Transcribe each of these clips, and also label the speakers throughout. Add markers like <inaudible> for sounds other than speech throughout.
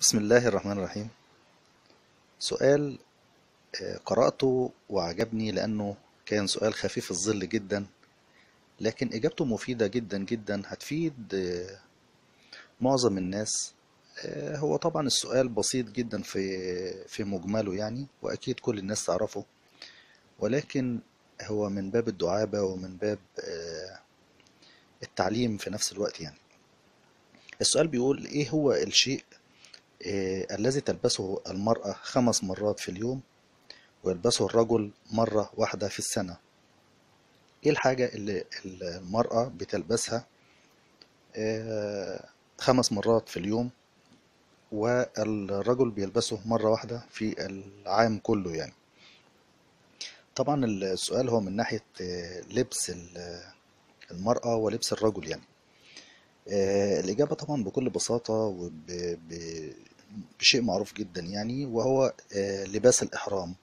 Speaker 1: بسم الله الرحمن الرحيم. سؤال آه، قرأته وعجبني لأنه كان سؤال خفيف الظل جدا لكن إجابته مفيدة جدا جدا هتفيد آه، معظم الناس. آه، هو طبعا السؤال بسيط جدا في في مجمله يعني وأكيد كل الناس تعرفه. ولكن هو من باب الدعابة ومن باب التعليم في نفس الوقت يعني. السؤال بيقول إيه هو الشيء الذي تلبسه المرأة خمس مرات في اليوم ويلبسه الرجل مرة واحدة في السنة. إيه الحاجة اللي المرأة بتلبسها؟ آه، خمس مرات في اليوم والرجل بيلبسه مرة واحدة في العام كله يعني. طبعا السؤال هو من ناحية آه، لبس ال- المرأة ولبس الرجل يعني. آه، الإجابة طبعا بكل بساطة وبشيء معروف جدا يعني وهو آه، لباس الإحرام.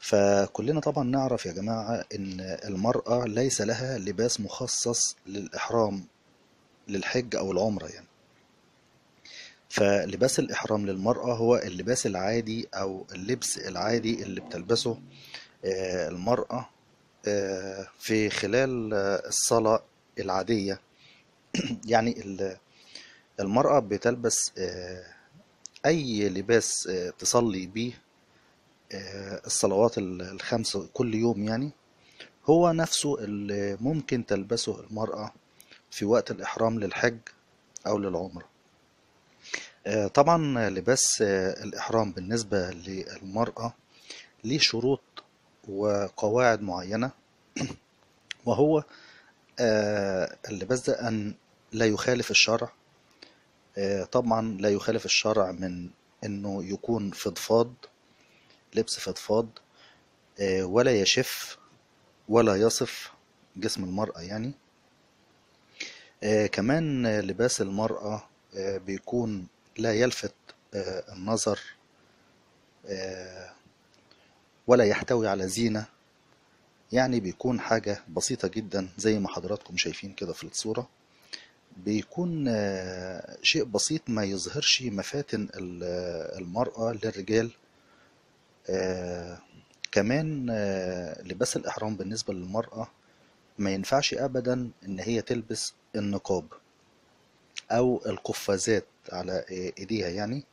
Speaker 1: فكلنا طبعا نعرف يا جماعة إن المرأة ليس لها لباس مخصص للإحرام للحج أو العمرة يعني. فلباس الإحرام للمرأة هو اللباس العادي أو اللبس العادي اللي بتلبسه آه، المرأة آه، في خلال الصلاة العادية. <clears throat> يعني ال- المرأة بتلبس أي لباس آه، تصلي بيه آه، الصلوات ال- الخمس كل يوم يعني هو نفسه اللي ممكن تلبسه المرأة في وقت الإحرام للحج أو للعمرة. آه، طبعا لباس الإحرام بالنسبة للمرأة ليه شروط وقواعد معينة. <clears throat> وهو اللباس ده أن لا يخالف الشرع. طبعا لا يخالف الشرع من أنه يكون فضفاض لبس فضفاض آه، ولا يشف ولا يصف جسم المرأة يعني. آه، كمان آه، لباس المرأة آه، بيكون لا يلفت آه، النظر آه، ولا يحتوي على زينة. يعني بيكون حاجة بسيطة جدا زي ما حضراتكم شايفين كده في الصورة. بيكون آه، شيء بسيط ما يظهرش مفاتن آه، المرأة للرجال. آه، كمان لباس الإحرام بالنسبة للمرأة ما ينفعش أبدا إن هي تلبس النقاب أو القفازات على إيديها يعني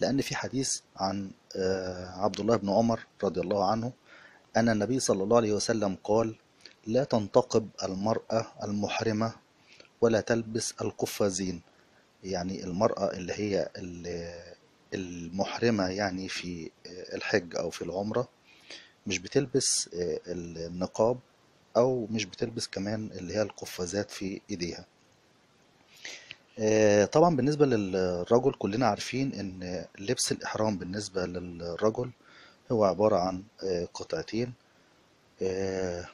Speaker 1: لأن في حديث عن عبد الله بن عمر رضي الله عنه أن النبي صلى الله عليه وسلم قال لا تنتقب المرأة المحرمة ولا تلبس القفازين يعني المرأة اللي هي ال- المحرمة يعني في الحج أو في العمرة مش بتلبس النقاب أو مش بتلبس كمان اللي هي القفازات في إيديها. آه، طبعا بالنسبة للرجل كلنا عارفين إن لبس الإحرام بالنسبة للرجل هو عبارة عن آه، قطعتين آه،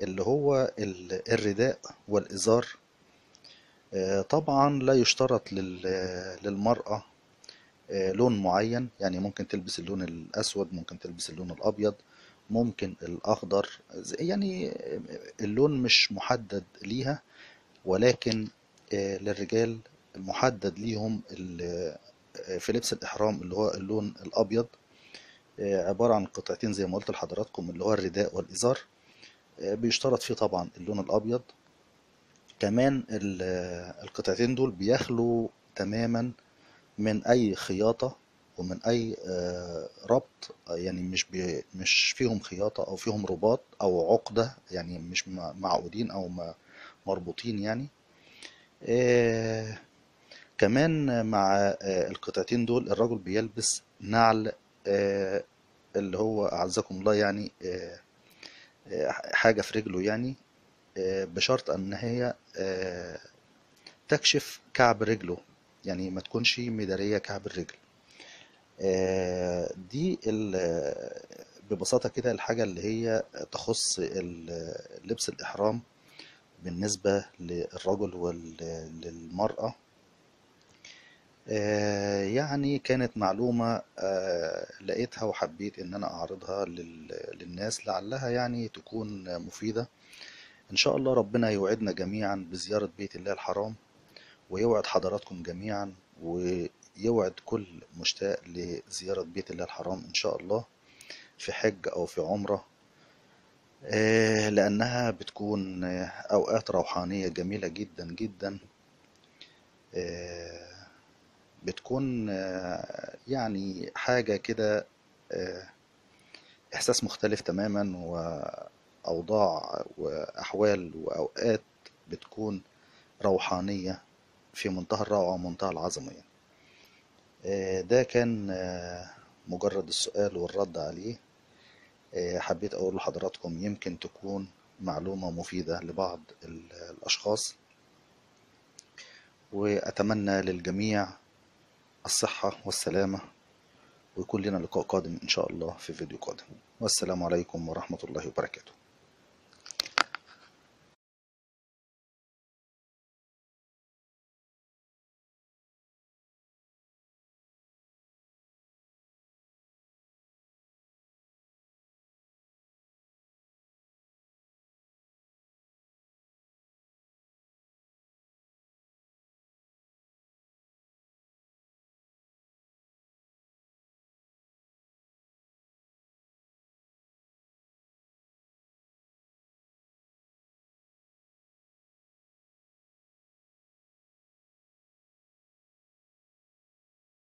Speaker 1: اللي هو ال- الرداء والإزار آه، طبعا لا يشترط لل- للمرأة آه، لون معين. يعني ممكن تلبس اللون الأسود ممكن تلبس اللون الأبيض ممكن الأخضر. يعني اللون مش محدد ليها ولكن آه، للرجال المحدد ليهم آه، في لبس الإحرام اللي هو اللون الأبيض آه، عبارة عن قطعتين زي ما قلت لحضراتكم اللي هو الرداء والإزار. آه، بيشترط فيه طبعا اللون الأبيض. كمان ال- القطعتين دول بيخلوا تماما من أي خياطة ومن أي آه، ربط يعني مش بي مش فيهم خياطة أو فيهم رباط أو عقدة يعني مش مع- معقودين م- مربوطين يعني. آه، كمان مع آه، القطعتين دول الرجل بيلبس نعل اللي هو أعزكم الله يعني حاجة في رجله يعني. بشرط أن هي آه، تكشف كعب رجله يعني ما تكونش مدارية كعب الرجل. آه، دي ببساطة كده الحاجة اللي هي تخص لبس الإحرام بالنسبة للرجل وللمرأة آه، يعني كانت معلومة آه، لقيتها وحبيت إن أنا أعرضها لل- للناس لعلها يعني تكون مفيدة. إن شاء الله ربنا يوعدنا جميعا بزيارة بيت الله الحرام ويوعد حضراتكم جميعا يوعد كل مشتاق لزيارة بيت الله الحرام إن شاء الله في حج أو في عمرة. آه، لأنها بتكون أوقات روحانية جميلة جدا جدا. آه، بتكون آه، يعني حاجة كده إحساس مختلف تماما وأوضاع وأحوال وأوقات بتكون روحانية في منتهى الروعة ومنتهى العظمة يعني. آه، ده كان آه، مجرد السؤال والرد عليه. آه، حبيت أقول لحضراتكم يمكن تكون معلومة مفيدة لبعض ال- الأشخاص. وأتمنى للجميع الصحة والسلامة ويكون لنا لقاء قادم إن شاء الله في فيديو قادم. والسلام عليكم ورحمة الله وبركاته.